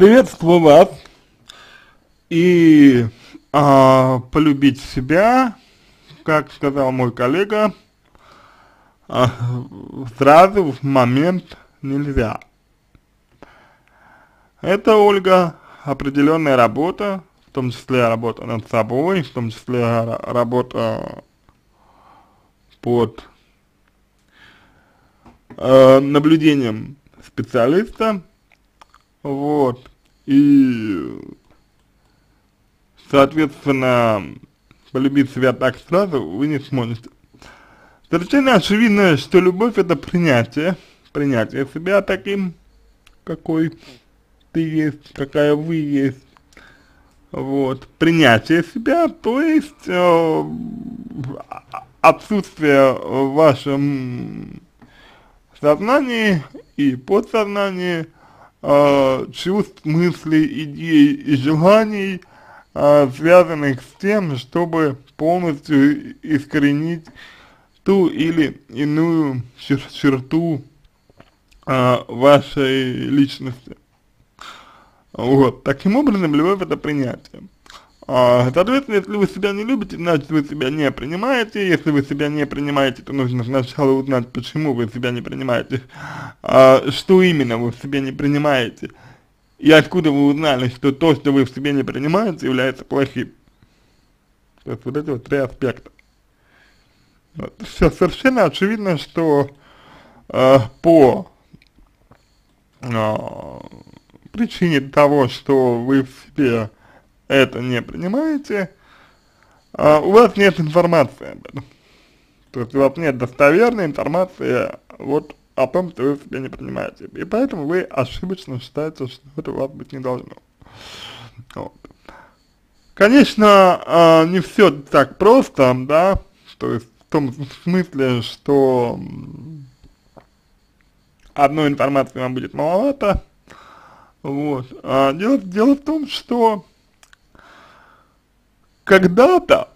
приветствую вас и а, полюбить себя, как сказал мой коллега, а, сразу в момент нельзя. Это, Ольга, определенная работа, в том числе работа над собой, в том числе работа под э, наблюдением специалиста, вот, и, соответственно, полюбить себя так сразу вы не сможете. Совершенно очевидно, что любовь это принятие, принятие себя таким, какой ты есть, какая вы есть, вот, принятие себя, то есть э, отсутствие в вашем сознании и подсознании чувств, мыслей, идей и желаний, э, связанных с тем, чтобы полностью искоренить ту или иную чер черту э, вашей личности. Вот, таким образом, любовь это принятие. А, соответственно, если вы себя не любите, значит вы себя не принимаете. Если вы себя не принимаете, то нужно сначала узнать, почему вы себя не принимаете, а, что именно вы в себе не принимаете, и откуда вы узнали, что то, что вы в себе не принимаете, является плохим. То есть вот эти вот три аспекта. Вот. Все совершенно очевидно, что э, по э, причине того, что вы в себе это не принимаете, а у вас нет информации об этом. То есть у вас нет достоверной информации вот о том, что вы себе не принимаете. И поэтому вы ошибочно считаете, что это у вас быть не должно. Вот. Конечно, э, не все так просто, да, то есть в том смысле, что одной информации вам будет маловато, вот. А дело, дело в том, что когда-то,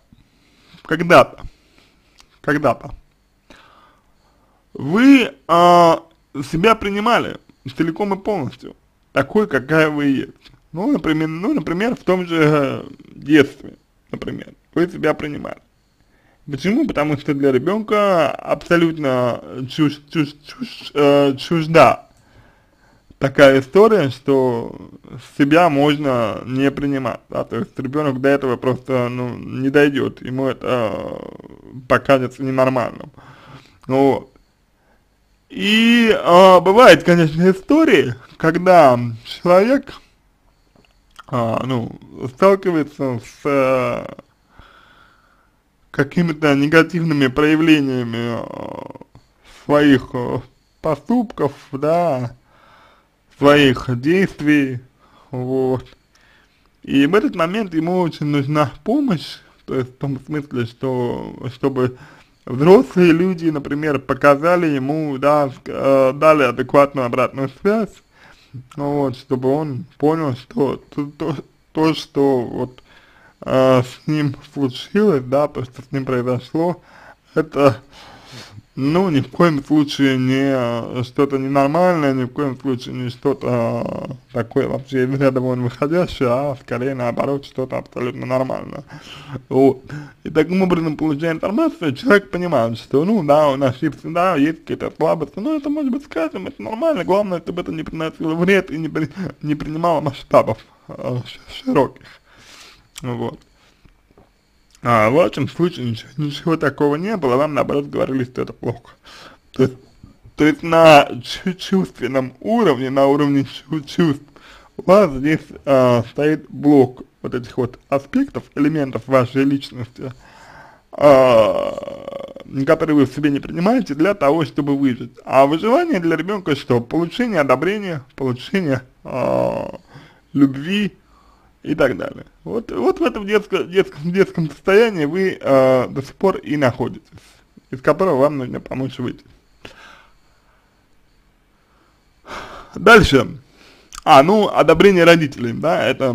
когда-то, когда-то вы а, себя принимали целиком и полностью, такой, какая вы есть. Ну, например, ну, например, в том же детстве, например, вы себя принимали. Почему? Потому что для ребенка абсолютно чуж, чуж, чуж, э, чужда такая история, что себя можно не принимать, да, то есть ребенок до этого просто, ну, не дойдет, ему это э, покажется ненормальным, вот. И э, бывает, конечно, истории, когда человек, э, ну, сталкивается с э, какими-то негативными проявлениями э, своих э, поступков, да, своих действий, вот. И в этот момент ему очень нужна помощь, то есть в том смысле, что чтобы взрослые люди, например, показали ему, да, э, дали адекватную обратную связь, вот, чтобы он понял, что то, то, то что вот э, с ним случилось, да, то, что с ним произошло, это ну, ни в коем случае не э, что-то ненормальное, ни в коем случае не что-то э, такое вообще из ряда вон выходящее, а скорее наоборот что-то абсолютно нормальное. Вот. И таким образом, получая информацию, человек понимает, что, ну, да, нас есть всегда есть какие-то слабости, но это может быть сказано, это нормально, главное, чтобы это не приносило вред и не, при, не принимало масштабов э, широких. Вот. А в вашем случае ничего, ничего такого не было, вам наоборот говорили, что это плохо. То есть, то есть на чувственном уровне, на уровне чувств, у вас здесь а, стоит блок вот этих вот аспектов, элементов вашей личности, а, которые вы в себе не принимаете для того, чтобы выжить. А выживание для ребенка что? Получение одобрения, получение а, любви, и так далее. Вот, вот в этом детско, детском, детском состоянии вы э, до сих пор и находитесь, из которого вам нужно помочь выйти. Дальше. А, ну, одобрение родителей, да, это,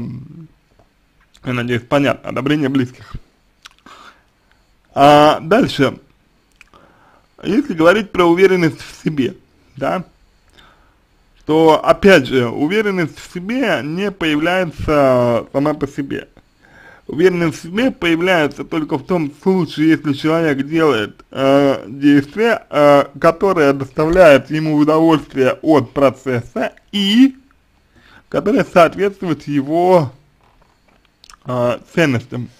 я надеюсь, понятно, одобрение близких. А дальше. Если говорить про уверенность в себе, да, что, опять же, уверенность в себе не появляется сама по себе. Уверенность в себе появляется только в том случае, если человек делает э, действие, э, которое доставляет ему удовольствие от процесса и которое соответствует его э, ценностям.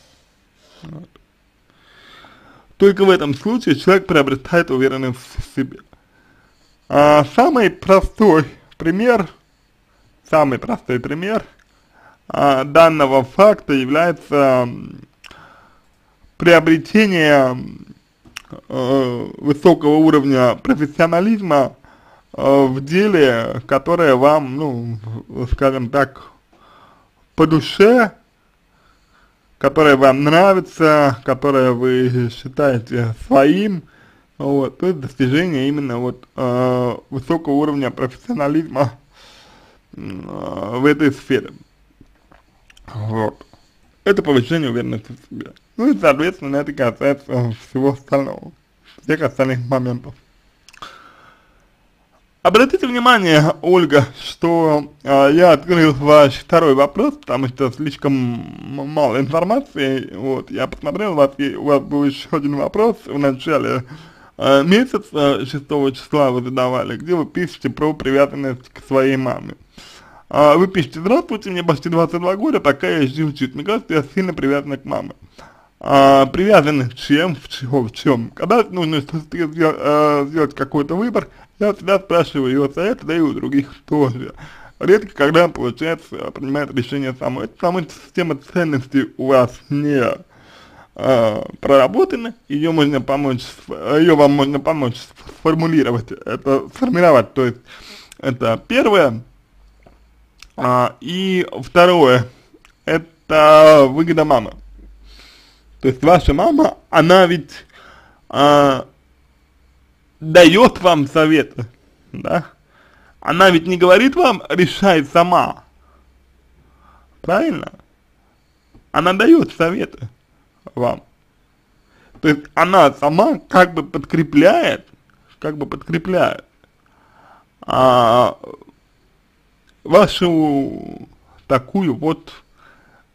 Только в этом случае человек приобретает уверенность в себе. А, самый простой пример, самый простой пример а, данного факта является приобретение э, высокого уровня профессионализма э, в деле, которое вам, ну, скажем так, по душе, которое вам нравится, которое вы считаете своим, вот, то есть достижение именно вот э, высокого уровня профессионализма э, в этой сфере. Вот. Это повышение уверенности в себе. Ну и, соответственно, это касается всего остального, всех остальных моментов. Обратите внимание, Ольга, что э, я открыл ваш второй вопрос, потому что слишком мало информации. Вот, я посмотрел, у вас, у вас был еще один вопрос в начале э, месяца, 6 числа вы задавали, где вы пишете про привязанность к своей маме. Э, вы пишете, здравствуйте, мне почти 22 года, пока я еще учусь. Мне кажется, я сильно привязана к маме. А, привязаны к чем, в чем, в чем. Когда нужно э, сделать какой-то выбор, я всегда спрашиваю ее совета, да и у других тоже. Редко когда получается принимает решение самой. Это что система ценностей у вас не э, проработана, ее можно помочь, ее вам можно помочь сформулировать, это сформировать, то есть это первое. А, и второе, это выгода мамы. То есть ваша мама, она ведь а, дает вам советы, да? Она ведь не говорит вам, решай сама. Правильно? Она дает советы вам. То есть она сама как бы подкрепляет, как бы подкрепляет а, вашу такую вот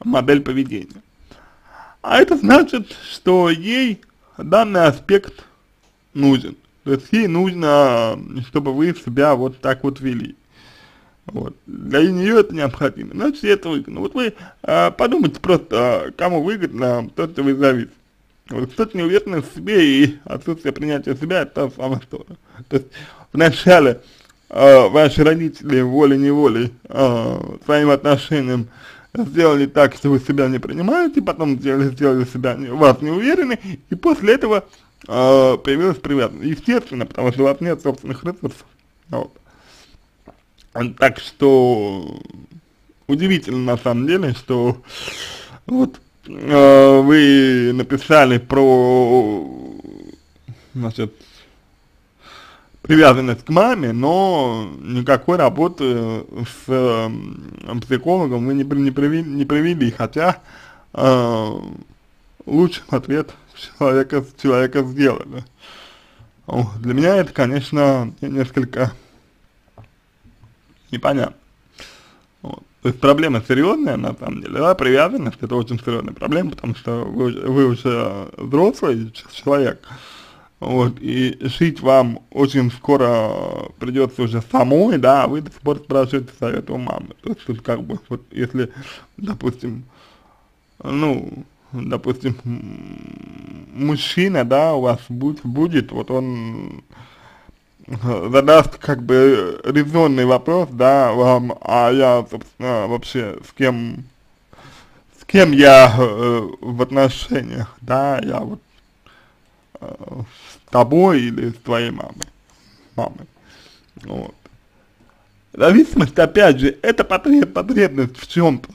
модель поведения. А это значит, что ей данный аспект нужен. То есть ей нужно, чтобы вы себя вот так вот вели. Вот. Для нее это необходимо. Значит, это выгодно. Вот вы а, подумайте просто, кому выгодно, тот вы зависит. Вот кто-то не уверен в себе и отсутствие принятия себя, это самое сторону. То есть вначале э, ваши родители волей-неволей э, своим отношением сделали так, что вы себя не принимаете, потом сделали, сделали себя, не, вас не уверены, и после этого э, появилась привязанность. Естественно, потому что у вас нет собственных ресурсов. Вот. Так что удивительно на самом деле, что вот э, вы написали про значит, привязанность к маме, но никакой работы с э, психологом вы не, не, провели, не провели, хотя э, лучший ответ человека, человека сделали. О, для меня это, конечно, несколько непонятно. Вот. То есть проблема серьезная, на самом деле, да, привязанность, это очень серьезная проблема, потому что вы, вы уже взрослый человек, вот, и жить вам очень скоро придется уже самой, да, а вы до сих пор спрашиваете совет у мамы. То есть тут как бы, вот если, допустим, ну, допустим, мужчина, да, у вас будет, будет вот он задаст как бы резонный вопрос, да, вам, а я, собственно, вообще с кем, с кем я э, в отношениях, да, я вот э, с тобой или с твоей мамой, мамой, вот. Зависимость, опять же, это потреб, потребность в чем-то,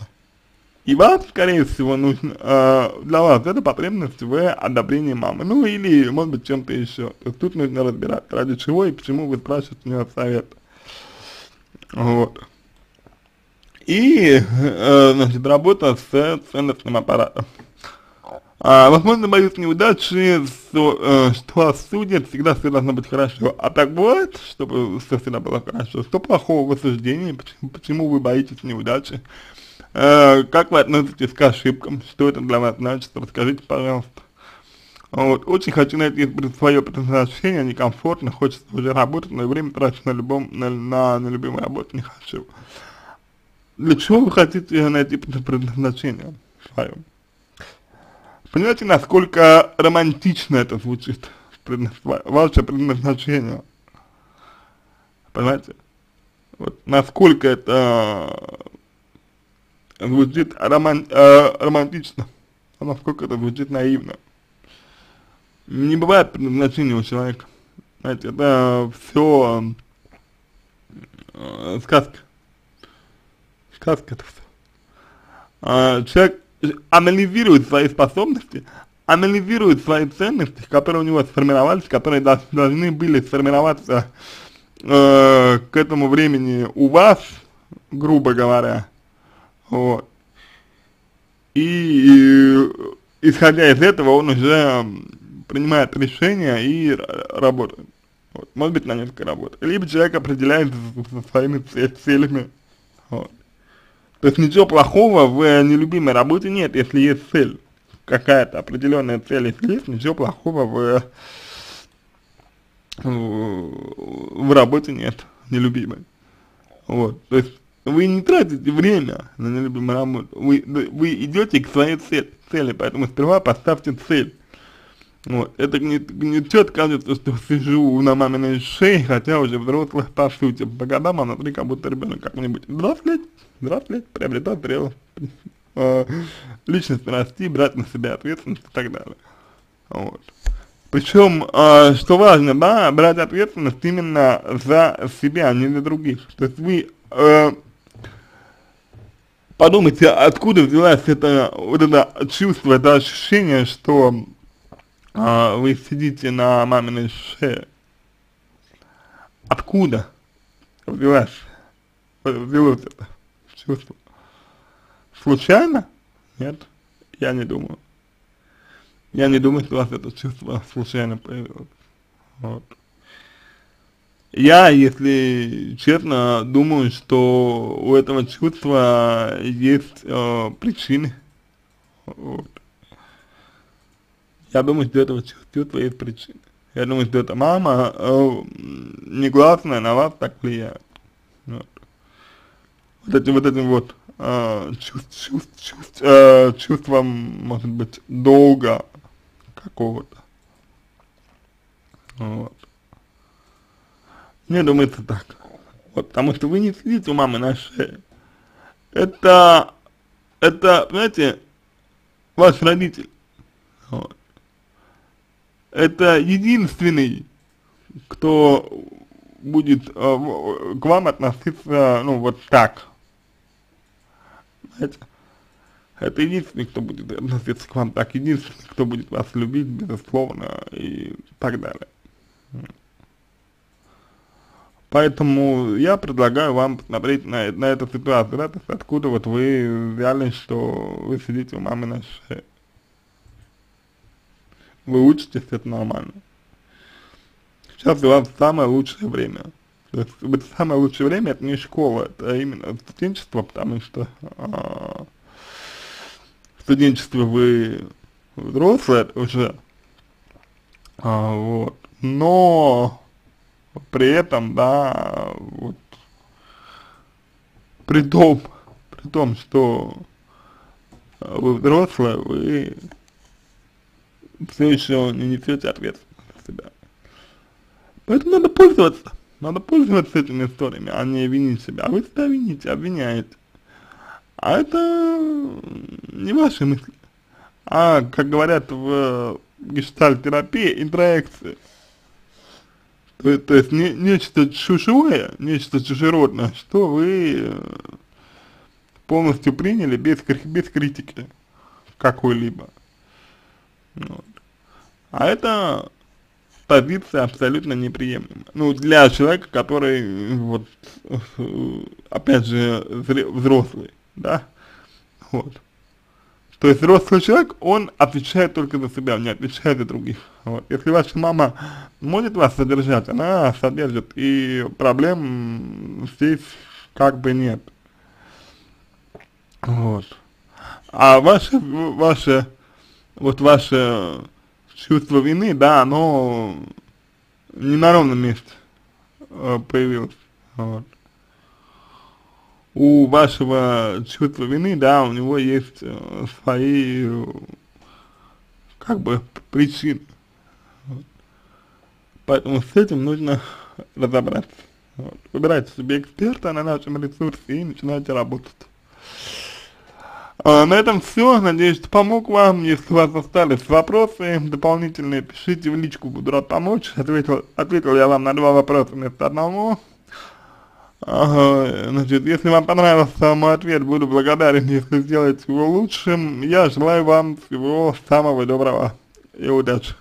и вам, скорее всего, нужно, э, для вас это потребность в одобрении мамы. Ну или, может быть, чем-то еще. Тут нужно разбирать, ради чего и почему вы спрашиваете у нее совет. Вот. И, э, значит, работа с ценностным аппаратом. А, возможно, боюсь неудачи, что, э, что вас судят, всегда все должно быть хорошо. А так бывает, чтобы все всегда было хорошо? Что плохого в осуждении? Почему, почему вы боитесь неудачи? Э, как вы относитесь к ошибкам? Что это для вас значит? Расскажите, пожалуйста. Вот, очень хочу найти свое предназначение, некомфортно, хочется уже работать, но время тратить на любом, на, на, на любимую работу не хочу. Для чего вы хотите найти предназначение свое? Понимаете, насколько романтично это звучит, ваше предназначение? Понимаете? Вот насколько это звучит роман, э, романтично, а насколько это звучит наивно. Не бывает предназначения у человека. Знаете, это все э, сказка. Сказка это все. А, человек анализирует свои способности, анализирует свои ценности, которые у него сформировались, которые должны были сформироваться э, к этому времени у вас, грубо говоря, вот. И, и исходя из этого он уже принимает решение и работает. Вот. Может быть на несколько работ. Либо человек определяет своими целями. Вот. То есть ничего плохого в нелюбимой работе нет, если есть цель, какая-то определенная цель, если есть, ничего плохого в, в, в работе нет, нелюбимой. Вот, то есть вы не тратите время на нелюбимую работу, вы, вы идете к своей цели, цели, поэтому сперва поставьте цель. Вот, это не, не четко кажется, что сижу на маминой шее, хотя уже взрослых по сути, по годам, а внутри как будто ребенок как-нибудь взрослеть взрослеть, приобретать зрелость, э, личность расти, брать на себя ответственность и так далее. Вот. Причем, э, что важно, да, брать ответственность именно за себя, а не за других. То есть вы э, подумайте, откуда взялось это, вот это чувство, это ощущение, что э, вы сидите на маминой шее. Откуда взялось, это? чувство. Случайно? Нет, я не думаю. Я не думаю, что у вас это чувство случайно появилось. Вот. Я, если честно, думаю, что у этого чувства есть э, причины. Вот. Я думаю, что у этого чувства есть причины. Я думаю, что эта мама э, негласная на вас так влияет. Вот вот этим вот этим вот э, чувств, чувств, чувств, э, чувством, может быть, долга какого-то. Вот. Мне думается так. Вот, потому что вы не сидите у мамы на шее. Это, это, знаете, ваш родитель. Вот. Это единственный, кто будет э, к вам относиться, ну, вот так. Знаете? Это единственный, кто будет относиться к вам так, единственный, кто будет вас любить, безусловно, и так далее. Поэтому я предлагаю вам посмотреть на, на эту ситуацию, да, то есть откуда вот вы взяли, что вы сидите у мамы на шее. Вы учитесь, это нормально. Сейчас у вас самое лучшее время. То есть, самое лучшее время это не школа, это именно студенчество, потому что а, студенчество вы взрослые уже, а, вот, но при этом, да, вот, при том, при том, что вы взрослые, вы все еще не несете ответственность за себя. Поэтому надо пользоваться. Надо пользоваться этими историями, а не винить себя. А вы себя вините, обвиняете. А это не ваши мысли. А, как говорят в гештальт-терапии, интроекции. То, то есть не, нечто чужое, нечто чужеродное, что вы полностью приняли без, без критики какой-либо. Вот. А это позиция абсолютно неприемлема. Ну, для человека, который, вот, опять же, взрослый, да, вот. То есть взрослый человек, он отвечает только за себя, не отвечает за других. Вот. Если ваша мама может вас содержать, она содержит, и проблем здесь как бы нет. Вот. А ваше, ваше, вот ваше чувство вины, да, оно не на ровном месте э, появилось. Вот у вашего чувства вины, да, у него есть э, свои, как бы, причины. Вот. Поэтому с этим нужно разобраться. Вот. Выбирайте себе эксперта на нашем ресурсе и начинайте работать. А, на этом все. Надеюсь, что помог вам. Если у вас остались вопросы дополнительные, пишите в личку, буду рад помочь. Ответил, ответил я вам на два вопроса вместо одного. Ага, значит, если вам понравился мой ответ, буду благодарен, если сделаете его лучшим. Я желаю вам всего самого доброго и удачи.